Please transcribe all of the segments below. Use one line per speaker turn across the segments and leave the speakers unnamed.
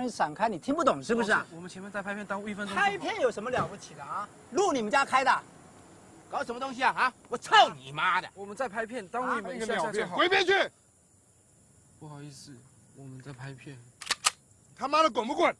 让你闪开，你听不懂是不是啊？
我们前面在拍片，耽误一分钟。
拍片有什么了不起的啊？路你们家开的，
搞什么东西啊？啊！我操你妈的！
我们在拍片，耽误你们一下下就好。
回边去！
不好意思，我们在拍片。
他妈的，滚不滚？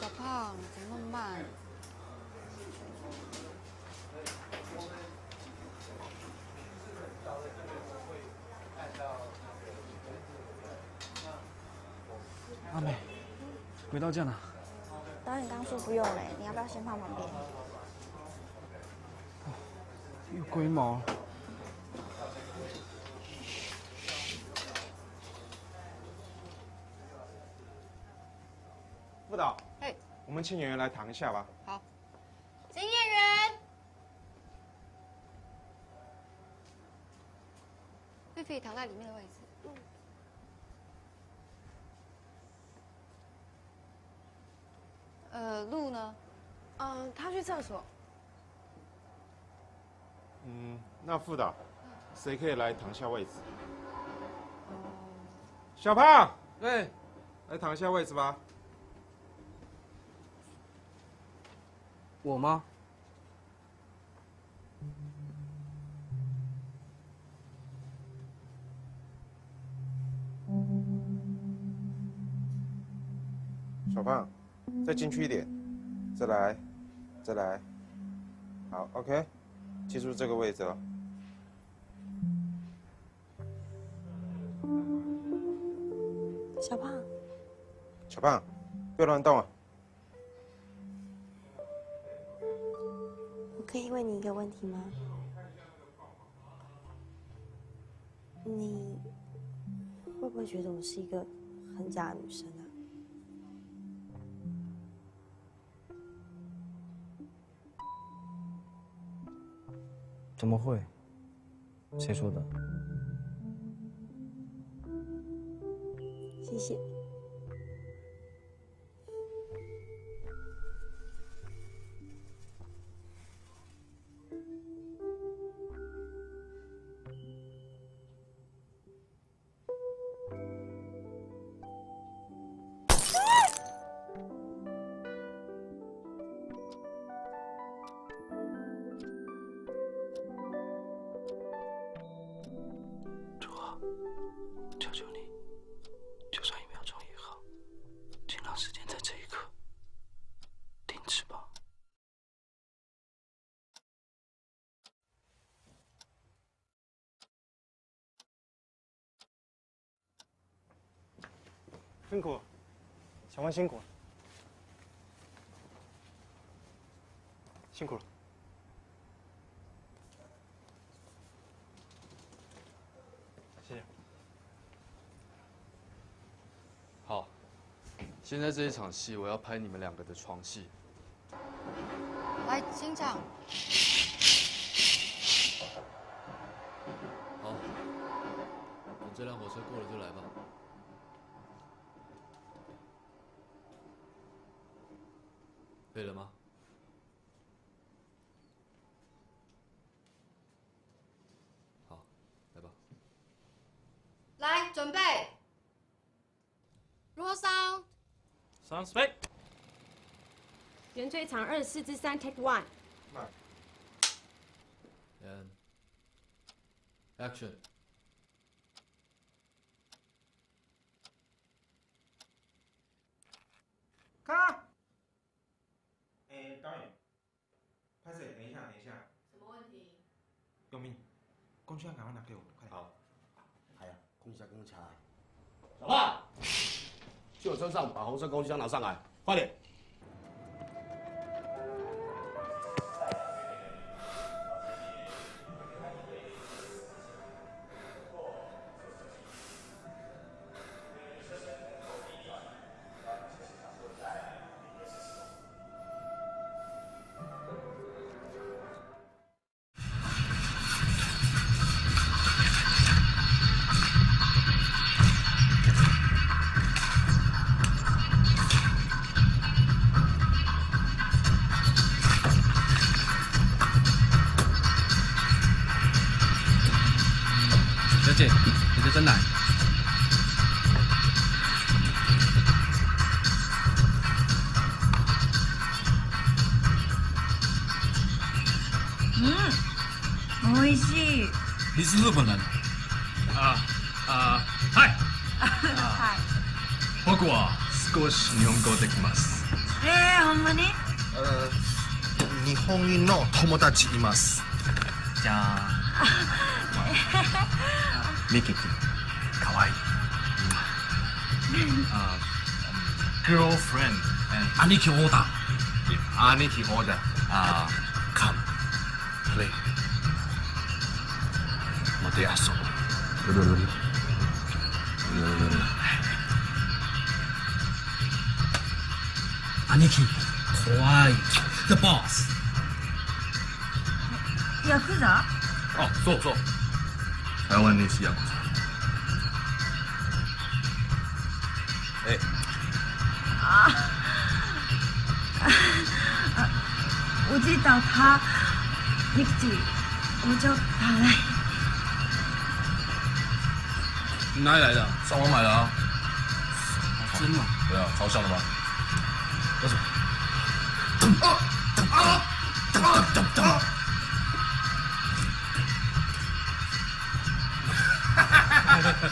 小胖，怎么那么慢？
阿美，轨道键呢？
导演刚说不用嘞，你要不要先放旁边？
有龟毛。
副导，
嘿，
我们请演员来躺一下吧。
好，请演员。菲菲躺在里面的位置。呃，路呢？
嗯，他去厕所。
嗯，那副导，谁可以来躺下位置？小胖，
对，
来躺下位置吧。
我吗？
小胖，再进去一点，再来，再来。好，OK，记住这个位置了。
小胖，
小胖，不要乱动啊！
我可以问你一个问题吗？你会不会觉得我是一个很假的女生啊？
怎么会？谁说的？
谢谢。
辛苦，小万辛苦了，辛苦了。谢谢。
好，现在这一场戏，我要拍你们两个的床戏。
来，欣赏。
好，等这辆火车过了就来吧。可以了吗？好，来吧。
来，准备。Roll sound。
Sound spec。
原罪场二十四至三 take one。
And action。
看。哎，导演，拍摄，等一下，等一下。
什么问题？
永明，工具箱赶快拿给我，快点。
好。哎呀，空箱空起来。
小胖，去我车上把红色工具箱拿上来，快点。这这，这真难。うん、美味しい。リスルーバなの。
あ、あ、はい。
僕は少し日本語できます。
えー、ほんまに？
日本人の友達います。じゃあ。ミキ君、かわいい。あ、girlfriend and 兄貴オーダー。兄貴オーダー。あ、come play。また遊ぶ。ルルルル。ルルルル。兄貴、怖い。The boss。
ヤクザ？
あ、そうそう。台湾那是ヤクザ。哎，
啊，啊我知道他，米奇，我叫他来。
你哪里来的？上网买的啊。
真的？
对啊，超像的吧？为什么？